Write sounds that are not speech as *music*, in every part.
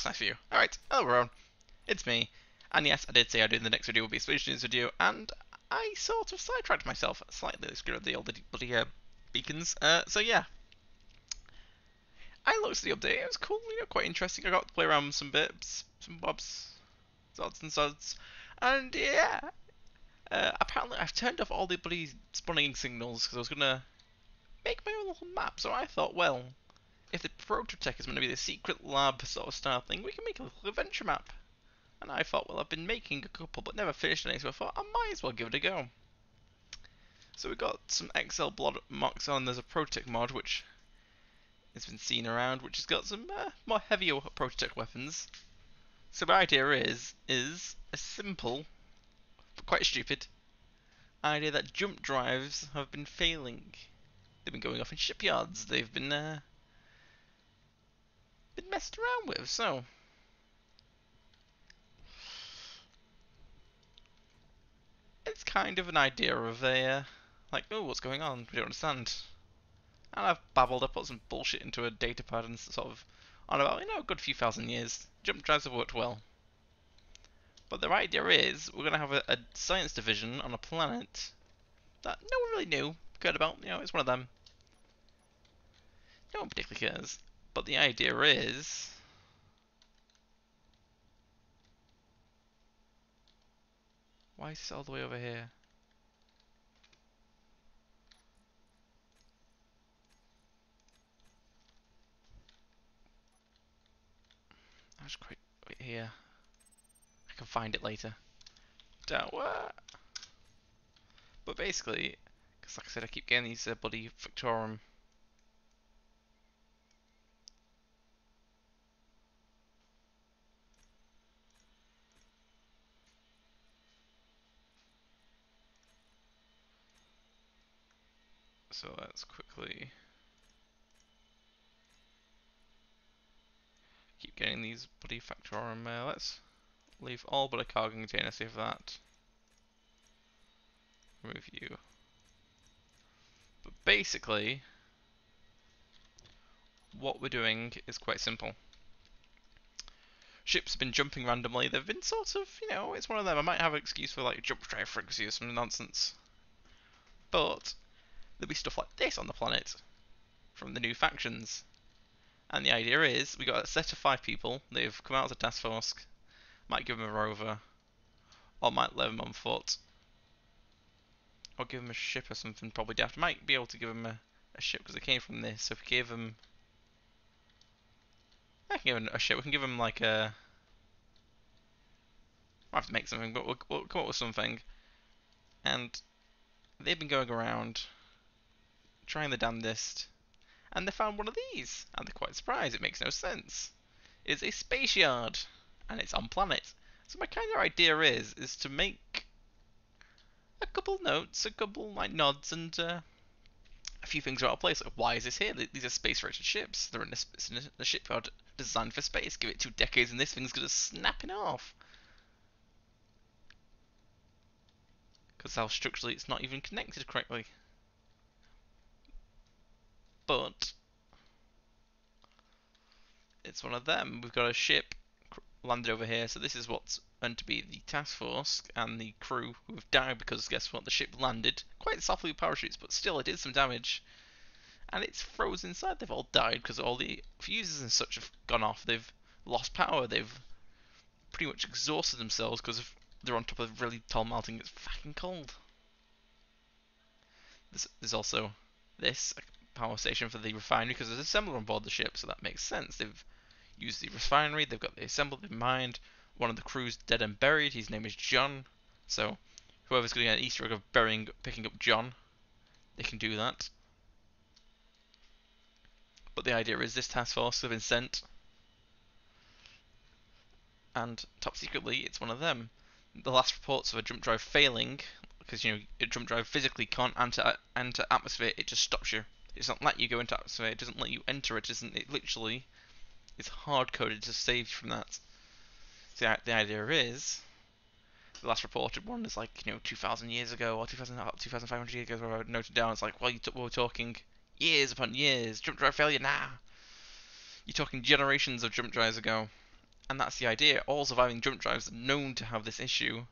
that's nice of you. Alright, hello everyone. It's me. And yes, I did say I'd do the next video will be a Space News video, and I sort of sidetracked myself slightly, screwed the old bloody uh, beacons. Uh, so yeah. I looked at the update, it was cool, you know, quite interesting. I got to play around with some bits, some bobs, zods and sods. And yeah, uh, apparently I've turned off all the bloody spawning signals because I was to make my own little map. So I thought, well, Prototech is going to be the secret lab sort of style thing, we can make a little adventure map. And I thought, well, I've been making a couple but never finished any, so I thought I might as well give it a go. So we've got some XL blood marks on. There's a Prototech mod which has been seen around, which has got some uh, more heavier Prototech weapons. So my idea is is a simple, but quite stupid, idea that jump drives have been failing. They've been going off in shipyards. They've been uh, been messed around with. So it's kind of an idea of a uh, like, oh, what's going on? We don't understand. And I've babbled up, put some bullshit into a data pad and sort of on about, you know, a good few thousand years. Jump drives have worked well. But the idea is, we're going to have a, a, science division on a planet that no one really knew, cared about, you know, it's one of them. No one particularly cares. But the idea is... Why is this all the way over here? I was quite wait here. I can find it later. Don't worry. But basically, because like I said, I keep getting these uh, bloody Factorum so let's quickly keep getting these bloody Factorum. Uh, let's leave all but a cargo container, save that. Remove you. But basically, what we're doing is quite simple. Ships have been jumping randomly. They've been sort of, you know, it's one of them. I might have an excuse for like jump drive frequency or some nonsense. But there'll be stuff like this on the planet from the new factions. And the idea is we got a set of five people. They've come out as a task force. Might give them a rover, or might let them on foot, or give them a ship or something. Probably daft. Might be able to give them a, a ship because they came from this. So if we gave them, I can give them a ship. We can give them like a. I have to make something, but we'll, we'll come up with something. And they've been going around trying the damnedest, and they found one of these, and they're quite surprised. It makes no sense. It's a space yard, and it's on planet. So my kind of idea is is to make a couple notes, a couple like nods, and uh, a few things out of place. Like, why is this here? These are space-rated ships. They're in a, in a shipyard designed for space. Give it two decades, and this thing's gonna snap in half. Because how structurally it's not even connected correctly but it's one of them. We've got a ship landed over here, so this is what's meant to be the task force and the crew who have died because guess what? The ship landed quite softly with parachutes, but still it did some damage. And it's frozen inside. They've all died because all the fuses and such have gone off. They've lost power. They've pretty much exhausted themselves because they're on top of really tall mountain. It's fucking cold. There's, there's also this power station for the refinery because there's assembler on board the ship, so that makes sense. They've used the refinery, they've got the assembler in mind. One of the crew's dead and buried. His name is John. So whoever's going to get an Easter egg of burying, picking up John, they can do that. But the idea is this task force have been sent, and top secretly, it's one of them. The last reports of a jump drive failing, because you know a jump drive physically can't enter enter atmosphere, it just stops you it doesn't let you go into atmosphere. It doesn't let you enter it. Doesn't it? Literally, is hard coded to save you from that. The, the idea is, the last reported one is like you know 2,000 years ago or 2,000 2,500 years ago. Where I noted down, it's like well, you we're talking years upon years. Jump drive failure now. Nah. You're talking generations of jump drives ago. And that's the idea. All surviving jump drives known to have this issue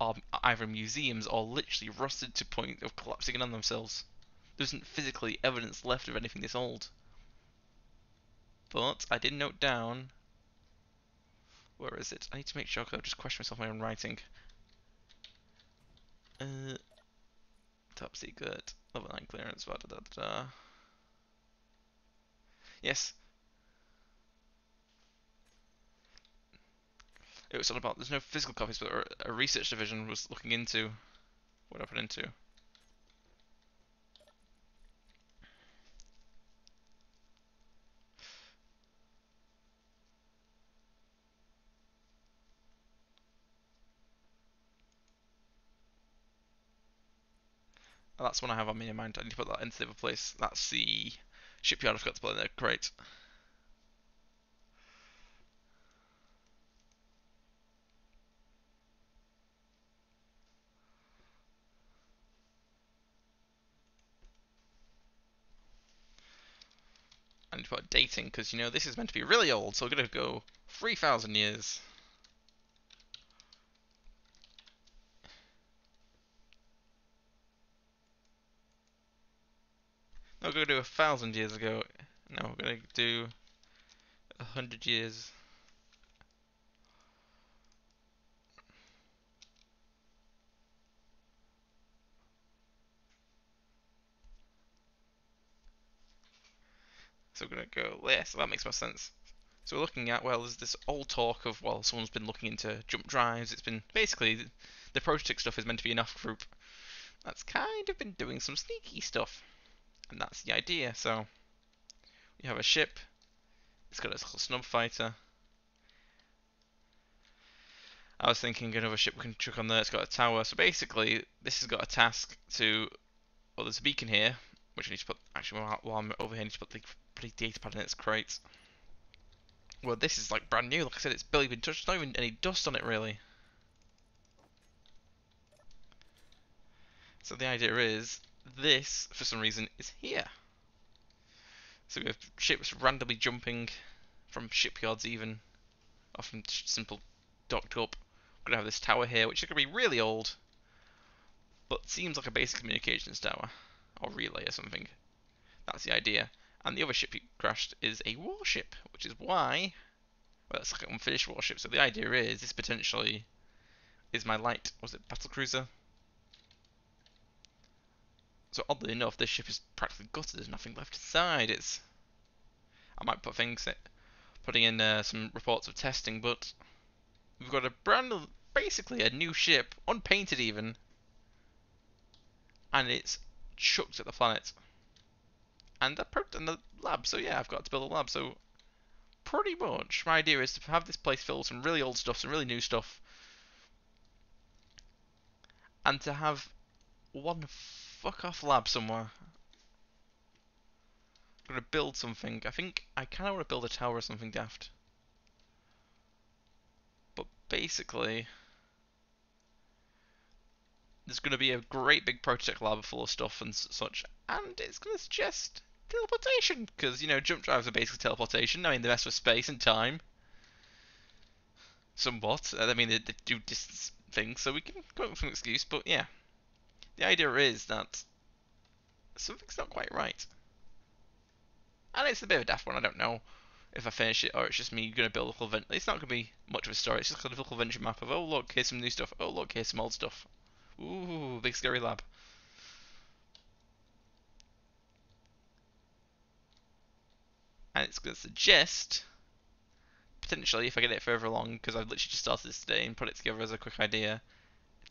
are either museums or literally rusted to point of collapsing in on themselves. There isn't physically evidence left of anything this old. But I did note down. Where is it? I need to make sure I've just questioned myself my own writing. Uh, top secret, level 9 clearance, da da da. Yes. It was all about there's no physical copies, but a research division was looking into what I put into. That's one I have on me in mind. I need to put that into the other place. That's the shipyard I forgot to put in there. Great. I need to put dating because you know this is meant to be really old, so we're gonna go 3,000 years. No, we're going to do a thousand years ago. No, we're going to do a hundred years. So we're going to go, yeah, so that makes more sense. So we're looking at, well, there's this old talk of, well, someone's been looking into jump drives. It's been, basically, the, Prototech stuff is meant to be enough group. That's kind of been doing some sneaky stuff. And that's the idea. So we have a ship. It's got a snub fighter. I was thinking another ship we can chuck on there. It's got a tower. So basically, this has got a task to. Well, there's a beacon here, which I need to put. Actually, while I'm over here, I need to put the data pad in its crate. Well, this is like brand new. Like I said, it's barely been touched. Not even any dust on it, really. So the idea is this, for some reason, is here. So we have ships randomly jumping from shipyards even, or from simple docked up. We're going to have this tower here, which is going to be really old, but seems like a basic communications tower, or relay or something. That's the idea. And the other ship you crashed is a warship, which is why, well, it's like an unfinished warship. So the idea is this potentially is my light, was it battle cruiser? So oddly enough, this ship is practically gutted. There's nothing left inside. It's I might put things putting in uh, some reports of testing, but we've got a brand new, basically a new ship, unpainted even, and it's chucked at the planet. And the, and the lab. So yeah, I've got to build a lab. So pretty much my idea is to have this place filled with some really old stuff, some really new stuff, and to have one fuck off lab somewhere. I'm gonna build something. I think I kind of want to build a tower or something daft. But basically, there's to be a great big Prototech lab full of stuff and such, and it's to suggest teleportation because you know jump drives are basically teleportation. I mean, the rest with space and time, somewhat. I mean, they, they do distance things, so we can come up with an excuse. But yeah, the idea is that something's not quite right. And it's a bit of a daft one, I don't know if I finish it or it's just me going to build a little event. It's not going to be much of a story, it's just kind of a little adventure map of, oh look, here's some new stuff, oh look, here's some old stuff. Ooh, big scary lab. And it's going to suggest, potentially, if I get it further along, because I've literally just started this today and put it together as a quick idea,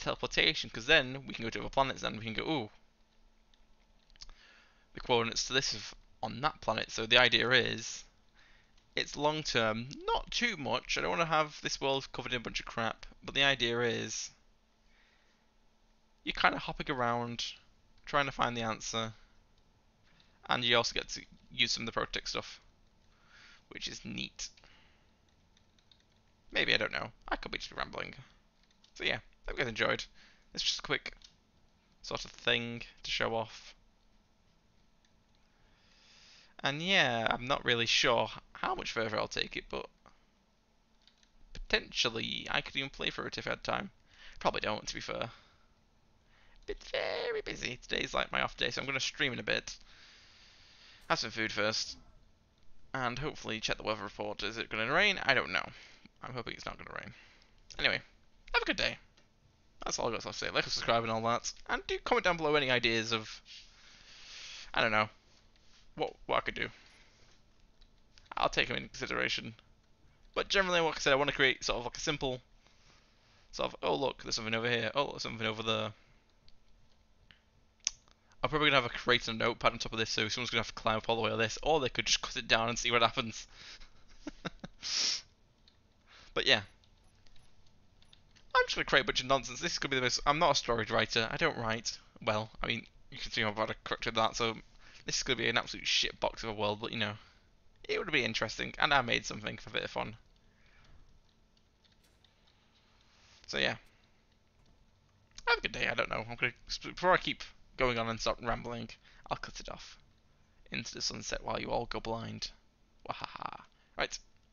teleportation, because then we can go to other planets and we can go, ooh, the coordinates to this is on that planet. So the idea is, it's long term, not too much. I don't want to have this world covered in a bunch of crap, but the idea is, you're kind of hopping around, trying to find the answer, and you also get to use some of the Prototech stuff, which is neat. Maybe, I don't know. I could be just rambling. So yeah, hope you guys enjoyed. It's just a quick sort of thing to show off. And yeah, I'm not really sure how much further I'll take it, but potentially I could even play for it if I had time. Probably don't, to be fair. Been very busy. Today's like my off day, so I'm going to stream in a bit. Have some food first. And hopefully check the weather report. Is it going to rain? I don't know. I'm hoping it's not going to rain. Anyway, have a good day. That's all I've got to say. Like and subscribe and all that. And do comment down below any ideas of, I don't know, what, what I could do. I'll take them into consideration. But generally, like I said, I want to create sort of like a simple, sort of, oh look, there's something over here, oh, there's something over there. I'm probably going to have a create a notepad on top of this, so someone's going to have to climb up all the way on this, or they could just cut it down and see what happens. *laughs* but yeah. I'm just going to create a bunch of nonsense. This is going to be the most... I'm not a story writer. I don't write. Well, I mean, you can see how bad I corrected that, so this is going to be an absolute shit box of a world, but you know, it would be interesting, and I made something for a bit of fun. So yeah. Have a good day, I don't know. I'm gonna, before I keep going on and start rambling, I'll cut it off into the sunset while you all go blind. Wahaha. Right.